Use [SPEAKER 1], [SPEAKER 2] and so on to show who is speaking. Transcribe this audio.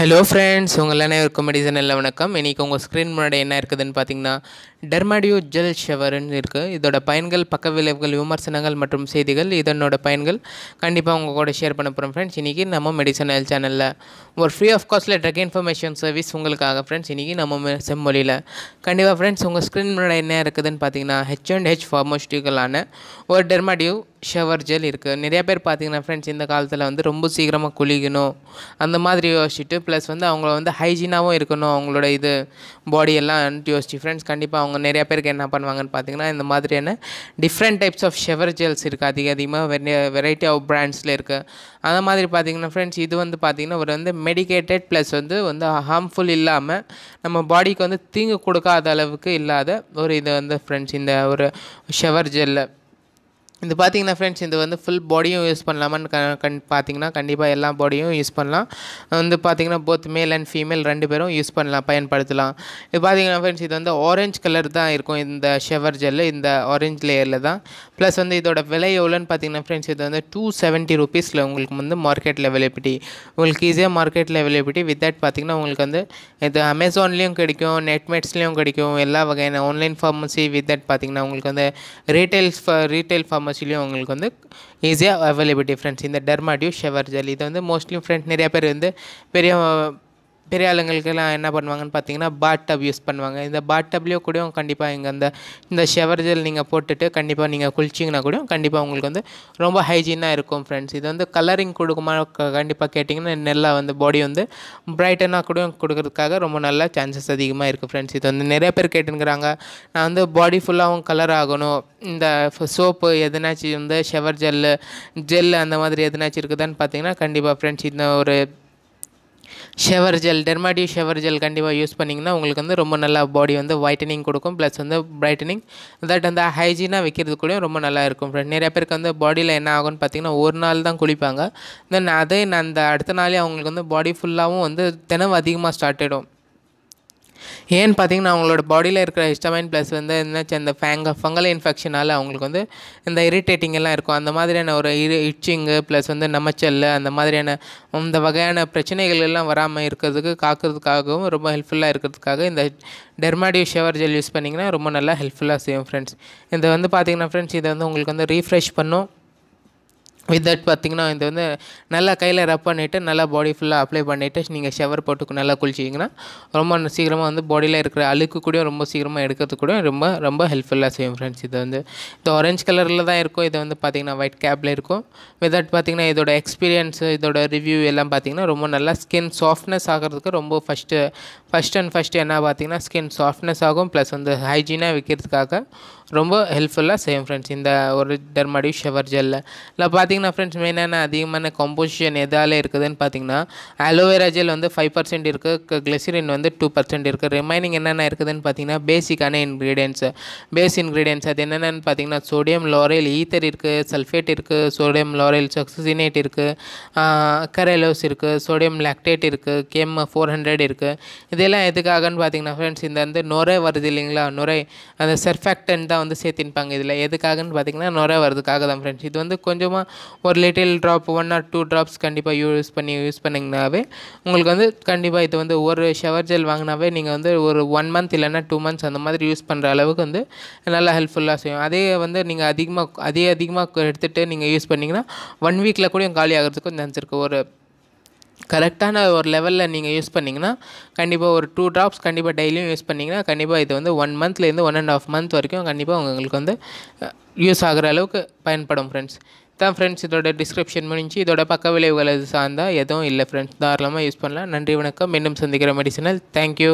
[SPEAKER 1] Hello friends உங்கள் அனைவருக்கும் medicine எல்லாம் வணக்கம். இன்றைக்கி உங்கள் ஸ்க்ரீன் முன்னாடி என்ன இருக்குதுன்னு பார்த்தீங்கன்னா டெர்மாடியோ ஜெல் ஷவர்னு இருக்குது இதோட பயன்கள் பக்க விளைவுகள் விமர்சனங்கள் மற்றும் செய்திகள் இதனோட பயன்கள் கண்டிப்பாக உங்கள் கூட ஷேர் பண்ண போகிறோம் ஃப்ரெண்ட்ஸ் இன்றைக்கி நம்ம மெடிசனல் சேனலில் ஒரு ஃப்ரீ ஆஃப் காஸ்ட்டில் ட்ரக் இன்ஃபர்மேஷன் சர்வீஸ் உங்களுக்காக ஃப்ரெண்ட்ஸ் இன்றைக்கி நம்ம செம்மொழியில். கண்டிப்பாக ஃப்ரெண்ட்ஸ் உங்கள் ஸ்க்ரீன் முன்னாடி என்ன இருக்குதுன்னு பார்த்தீங்கன்னா ஹெச் அண்ட் ஹெச் ஃபார்மோஸ்டிக்கலான ஒரு டெர்மாடியோ ஷவர் ஜெல் இருக்குது நிறையா பேர் பார்த்தீங்கன்னா ஃப்ரெண்ட்ஸ் இந்த காலத்தில் வந்து ரொம்ப சீக்கிரமாக குளிக்கணும். அந்த மாதிரி யோசிச்சுட்டு ப்ளஸ் வந்து அவங்கள வந்து ஹைஜீனாகவும் இருக்கணும். அவங்களோட இது பாடியெல்லாம் யோசிச்சு ஃப்ரெண்ட்ஸ் கண்டிப்பாக அவங்க நிறையா பேருக்கு என்ன பண்ணுவாங்கன்னு பார்த்தீங்கன்னா இந்த மாதிரியான different types of shower gels இருக்குது அதிக அதிகமாக வெரைட்டி ஆஃப் பிராண்ட்ஸில் இருக்குது அந்த மாதிரி பார்த்தீங்கன்னா ஃப்ரெண்ட்ஸ் இது வந்து பார்த்திங்கன்னா ஒரு வந்து மெடிக்கேட்டட் ப்ளஸ் வந்து வந்து ஹார்ம்ஃபுல் இல்லாமல் நம்ம பாடிக்கு வந்து தீங்கு கொடுக்காத அளவுக்கு இல்லாத ஒரு இது வந்து ஃப்ரெண்ட்ஸ் இந்த ஒரு ஷவர் ஜெல்லை இது பார்த்தீங்கன்னா ஃப்ரெண்ட்ஸ் இது வந்து ஃபுல் பாடியும் யூஸ் பண்ணலாமான்னு க கண் பார்த்தீங்கன்னா கண்டிப்பாக எல்லா பாடியும் யூஸ் பண்ணலாம். வந்து பார்த்தீங்கன்னா போத் மேல் அண்ட் ஃபீமேல் ரெண்டு பேரும் யூஸ் பண்ணலாம் பயன்படுத்தலாம். இது பார்த்தீங்கன்னா ஃப்ரெண்ட்ஸ் இது வந்து ஆரஞ்ச் கலர் தான் இருக்கும் இந்த ஷெவர் ஜெல்லு இந்த ஆரஞ்ச் லேயரில் தான். ப்ளஸ் வந்து இதோட விலை எவ்வளோன்னு பார்த்தீங்கன்னா ஃப்ரெண்ட்ஸ் இது வந்து டூ செவன்ட்டி ருபீஸில் உங்களுக்கு வந்து மார்க்கெட்டில் அவைலபிலிட்டி உங்களுக்கு ஈஸியாக மார்க்கெட்டில் அவைலபிலிட்டி வித் தட் பார்த்தீங்கன்னா உங்களுக்கு வந்து இது அமேசான்லேயும் கிடைக்கும் நெட்மேட்ஸ்லேயும் கிடைக்கும் எல்லா வகையான ஆன்லைன் ஃபார்மசி வித் தட் பார்த்தீங்கன்னா உங்களுக்கு வந்து ரீட்டைல் ரீட்டைல் ஃபார்மசிலையும் உங்களுக்கு வந்து ஈஸியாக அவைலபிலிட்டி ஃப்ரெண்ட்ஸ் இந்த டெர்மாடியூ ஷெவர் ஜெல் இது வந்து மோஸ்ட்லி ஃப்ரெண்ட்ஸ் நிறையா பேர் வந்து பெரிய பெரிய ஆளுங்களுக்கெல்லாம் என்ன பண்ணுவாங்கன்னு பார்த்தீங்கன்னா பாட் டப் யூஸ் பண்ணுவாங்க. இந்த பாட் டப்லேயும் கூட கண்டிப்பாக இங்கே அந்த இந்த ஷெவர் ஜெல் நீங்கள் போட்டுட்டு கண்டிப்பாக நீங்கள் குளிச்சிங்கன்னா கூட கண்டிப்பாக உங்களுக்கு வந்து ரொம்ப ஹைஜீனாக இருக்கும் ஃப்ரெண்ட்ஸ் இது வந்து கலரிங் கொடுக்குமா கண்டிப்பாக கேட்டிங்கன்னா நல்லா வந்து பாடி வந்து பிரைட்டனாக கூட கொடுக்கறதுக்காக ரொம்ப நல்ல சான்சஸ் அதிகமாக இருக்குது ஃப்ரெண்ட்ஸ் இது வந்து நிறைய பேர் கேட்டுங்கிறாங்க நான் வந்து பாடி ஃபுல்லாகவும் கலர் ஆகணும். இந்த சோப்பு எதுனாச்சும் வந்து ஷெவர் ஜெல்லு ஜெல் அந்த மாதிரி எதுனாச்சும் இருக்குதான்னு பார்த்தீங்கன்னா கண்டிப்பாக ஃப்ரெண்ட்ஸ் இந்த ஒரு shower gel Dermadew shower gel கண்டிப்பாக யூஸ் பண்ணிங்கன்னா உங்களுக்கு வந்து ரொம்ப நல்லா பாடி வந்து ஒயிட்டனிங் கொடுக்கும் ப்ளஸ் வந்து பிரைட்டனிங் தட் அந்த ஹைஜீனாக வைக்கிறது கூட ரொம்ப நல்லா இருக்கும் ஃப்ரெண்ட் நிறைய பேருக்கு வந்து பாடியில் என்ன ஆகும்னு பார்த்தீங்கன்னா ஒரு நாள் தான் குளிப்பாங்க. தென் அதே அந்த அடுத்த நாளே அவங்களுக்கு வந்து பாடி ஃபுல்லாகவும் வந்து தினம் அதிகமாக ஸ்டார்ட் ஆகிடும் ஏன்னு பார்த்தீங்கன்னா அவங்களோட பாடியில் இருக்கிற ஹிஸ்டமைன் ப்ளஸ் வந்து என்னாச்சு அந்த ஃபேங்க ஃபங்கல் இன்ஃபெக்ஷனால் அவங்களுக்கு வந்து இந்த இரிட்டேட்டிங் எல்லாம் இருக்கும். அந்த மாதிரியான ஒரு இரு இச்சிங்கு ப்ளஸ் வந்து நமச்சல் அந்த மாதிரியான இந்த வகையான பிரச்சனைகள் எல்லாம் வராமல் இருக்கிறதுக்கு காக்கிறதுக்காகவும் ரொம்ப ஹெல்ப்ஃபுல்லாக இருக்கிறதுக்காக இந்த டெர்மாடியூ ஷவர் ஜெல் யூஸ் பண்ணிங்கன்னா ரொம்ப நல்லா ஹெல்ப்ஃபுல்லாக செய்யும் ஃப்ரெண்ட்ஸ் இதை வந்து பார்த்திங்கன்னா ஃப்ரெண்ட்ஸ் இதை வந்து உங்களுக்கு வந்து ரீஃப்ரெஷ் பண்ணும். வித் தட் பார்த்திங்கன்னா இது வந்து நல்லா கையில் ரப் பண்ணிவிட்டு நல்லா பாடி ஃபுல்லாக அப்ளை பண்ணிவிட்டு நீங்கள் ஷவர் போட்டு நல்லா குளிச்சிங்கன்னா ரொம்ப சீக்கிரமாக வந்து பாடியில் இருக்கிற அழுக்கு கூட ரொம்ப சீக்கிரமாக எடுக்கிறதுக்கு கூட ரொம்ப ரொம்ப ஹெல்ப்ஃபுல்லாக செய்யும் ஃப்ரெண்ட்ஸ் இது வந்து இது ஆரஞ்ச் கலரில் தான் இருக்கும். இது வந்து பார்த்திங்கன்னா ஒயிட் கேப்பில் இருக்கும். வித் தட் பார்த்திங்கன்னா இதோட எக்ஸ்பீரியன்ஸு இதோட ரிவ்யூ எல்லாம் பார்த்திங்கன்னா ரொம்ப நல்லா ஸ்கின் சாஃப்ட்னஸ் ஆகிறதுக்கு ரொம்ப ஃபஸ்ட்டு ஃபஸ்ட் அண்ட் ஃபஸ்ட்டு என்ன பார்த்திங்கன்னா ஸ்கின் சாஃப்ட்னஸ் ஆகும். ப்ளஸ் வந்து ஹைஜீனாக வைக்கிறதுக்காக ரொம்ப ஹெல்ப்ஃபுல்லாக செய்யும் ஃப்ரெண்ட்ஸ் இந்த ஒரு டெர்மாடி ஷவர் ஜெல்லில் இல்லை பார்த்தீங்கன்னா ஃப்ரெண்ட்ஸ் மெயினான அதிகமான கம்போசிஷன் எதால் இருக்குதுன்னு பார்த்தீங்கன்னா அலோவேரா ஜெல் வந்து ஃபைவ் பர்சன்ட் இருக்குது கிளிசரின் வந்து டூ பர்சன்ட் இருக்குது ரிமைனிங் என்னென்ன இருக்குதுன்னு பார்த்தீங்கன்னா பேசிக்கான இன்க்ரீடியன்ட்ஸு பேஸ் இன்க்ரீடியன்ஸ் அது என்னென்னு பார்த்தீங்கன்னா சோடியம் லோரைல் ஈத்தர் இருக்குது சல்ஃபேட் இருக்குது சோடியம் லோரைல் சக்சினேட் இருக்குது கரெலோஸ் இருக்குது சோடியம் லாக்டேட் இருக்குது கேம் ஃபோர் ஹண்ட்ரட் இருக்குது இதெல்லாம் எதுக்காகன்னு பார்த்தீங்கன்னா ஃப்ரெண்ட்ஸ் இந்த வந்து நுரை வருது இல்லைங்களா? நுரை அந்த சர்ஃபேக்டன் தான் வந்து சேர்த்தின்பாங்க இதில். எதுக்காகன்னு பார்த்தீங்கன்னா நுரை வரதுக்காக தான் ஃப்ரெண்ட்ஸ் இது வந்து கொஞ்சமாக ஒரு little drop one or two drops கண்டிப்பாக யூஸ் பண்ணி யூஸ் பண்ணிங்கனாவே உங்களுக்கு வந்து கண்டிப்பாக இது வந்து ஒரு ஷவர் ஜெல் வாங்கினாவே நீங்கள் வந்து ஒரு ஒன் மந்த் இல்லைன்னா டூ மந்த்ஸ் அந்த மாதிரி யூஸ் பண்ணுற அளவுக்கு வந்து நல்லா ஹெல்ப்ஃபுல்லாக செய்யும். அதே வந்து நீங்கள் அதிகமாக அதே அதிகமாக எடுத்துகிட்டு நீங்கள் யூஸ் பண்ணிங்கன்னா ஒன் வீக்கில் கூட காலி ஆகிறதுக்கும் சான்ஸ் இருக்குது ஒரு கரெக்டான ஒரு லெவலில் நீங்கள் யூஸ் பண்ணிங்கன்னா கண்டிப்பாக ஒரு டூ ட்ராப்ஸ் கண்டிப்பாக டெய்லியும் யூஸ் பண்ணிங்கன்னா கண்டிப்பாக இது வந்து ஒன் மந்த்லேருந்து ஒன் அண்ட் ஆஃப் மந்த் வரைக்கும் கண்டிப்பாக உங்களுக்கு வந்து யூஸ் ஆகிற அளவுக்கு பயன்படும் ஃப்ரெண்ட்ஸ் தான் ஃப்ரெண்ட்ஸ் இதோட டிஸ்கிரிப்ஷன் முடிஞ்சு இதோட பக்க விளைவுகள் இது சார்ந்தால் எதுவும் இல்லை ஃப்ரெண்ட்ஸ் தாராளமாக யூஸ் பண்ணலாம். நன்றி வணக்கம். மீண்டும் சந்திக்கிற மெடிசனல் தேங்க்யூ